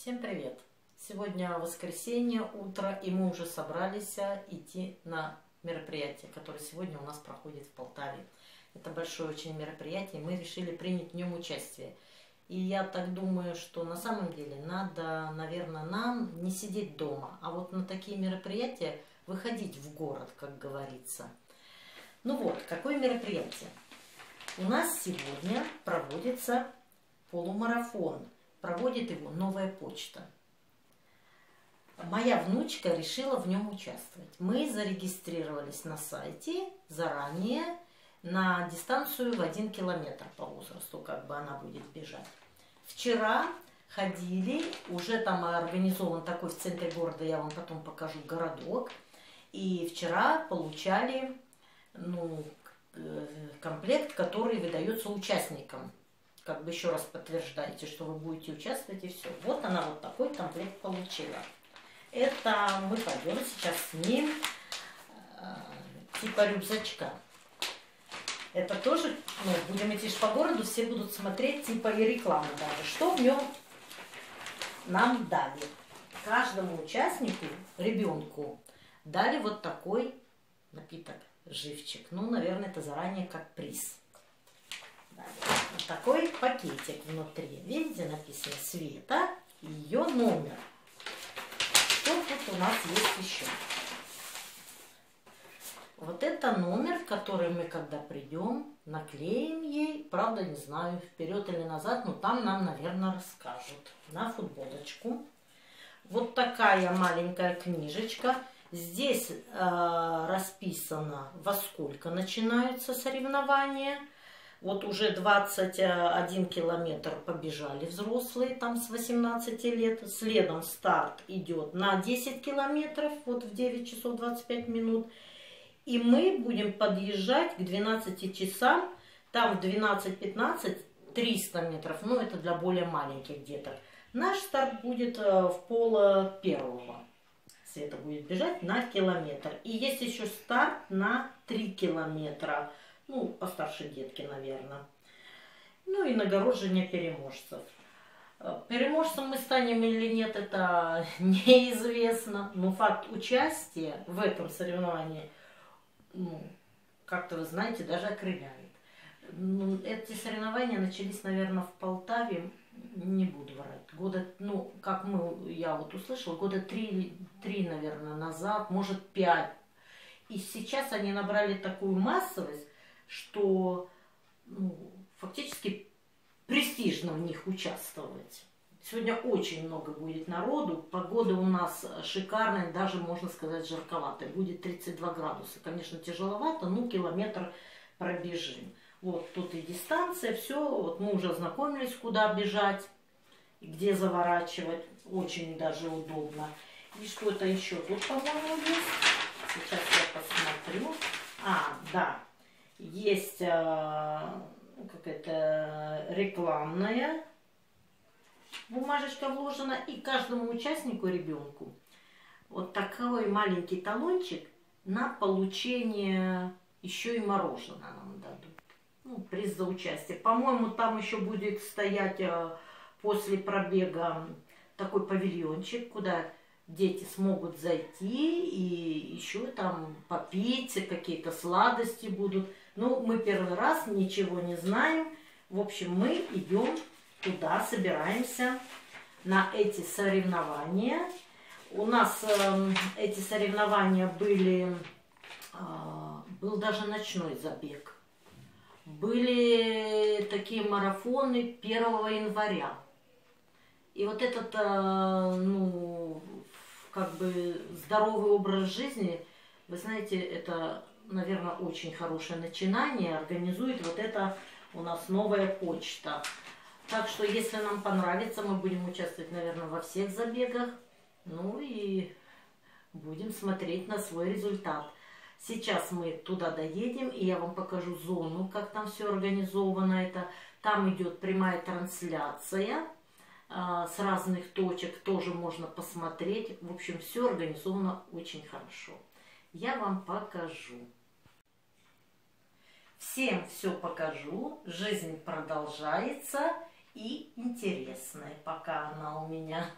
Всем привет! Сегодня воскресенье, утро, и мы уже собрались идти на мероприятие, которое сегодня у нас проходит в Полтаве. Это большое очень мероприятие, мы решили принять в нем участие. И я так думаю, что на самом деле надо, наверное, нам не сидеть дома, а вот на такие мероприятия выходить в город, как говорится. Ну вот, какое мероприятие? У нас сегодня проводится полумарафон – проводит его новая почта. Моя внучка решила в нем участвовать. Мы зарегистрировались на сайте заранее на дистанцию в один километр по возрасту, как бы она будет бежать. Вчера ходили, уже там организован такой в центре города, я вам потом покажу, городок. И вчера получали ну, э, комплект, который выдается участникам как бы еще раз подтверждаете, что вы будете участвовать, и все. Вот она вот такой комплект получила. Это мы пойдем сейчас с ним э, типа рюкзачка. Это тоже, ну, будем идти по городу, все будут смотреть типа и рекламы даже. Что в нем нам дали? Каждому участнику, ребенку, дали вот такой напиток, живчик. Ну, наверное, это заранее как приз. Такой пакетик внутри. Видите, написано Света, ее номер. Что тут у нас есть еще? Вот это номер, который мы, когда придем, наклеим ей. Правда, не знаю, вперед или назад, но там нам, наверное, расскажут. На футболочку. Вот такая маленькая книжечка. Здесь э, расписано, во сколько начинаются соревнования. Вот уже 21 километр побежали взрослые, там с 18 лет. Следом старт идет на 10 километров, вот в 9 часов 25 минут. И мы будем подъезжать к 12 часам, там в 12-15 300 метров, ну это для более маленьких деток. Наш старт будет э, в пол первого. Света будет бежать на километр. И есть еще старт на 3 километра ну, постарше детки, наверное. Ну и нагороджение переможцев. Э, переможцем мы станем или нет, это неизвестно. Но факт участия в этом соревновании, ну, как-то вы знаете, даже окрыляет. Ну, эти соревнования начались, наверное, в Полтаве, не буду врать, года, ну, как мы, я вот услышала, года три, три, наверное, назад, может, пять. И сейчас они набрали такую массовость, что ну, фактически престижно в них участвовать. Сегодня очень много будет народу. Погода у нас шикарная, даже можно сказать жарковатая. Будет 32 градуса. Конечно, тяжеловато, но километр пробежим. Вот тут и дистанция, все. Вот мы уже ознакомились, куда бежать где заворачивать. Очень даже удобно. И что-то еще тут, по-моему, есть. Сейчас я посмотрю. А, да, есть а, какая-то рекламная бумажечка вложена, и каждому участнику, ребенку, вот такой маленький талончик на получение еще и мороженое нам дадут. Ну, приз за участие. По-моему, там еще будет стоять а, после пробега такой павильончик, куда дети смогут зайти и еще там попить, какие-то сладости будут. Ну, мы первый раз, ничего не знаем. В общем, мы идем туда, собираемся на эти соревнования. У нас э, эти соревнования были, э, был даже ночной забег. Были такие марафоны 1 января. И вот этот, э, ну, как бы здоровый образ жизни, вы знаете, это наверное, очень хорошее начинание. Организует вот это у нас новая почта. Так что, если нам понравится, мы будем участвовать, наверное, во всех забегах. Ну и будем смотреть на свой результат. Сейчас мы туда доедем, и я вам покажу зону, как там все организовано. Это Там идет прямая трансляция а, с разных точек, тоже можно посмотреть. В общем, все организовано очень хорошо. Я вам покажу. Всем все покажу. Жизнь продолжается и интересная, пока она у меня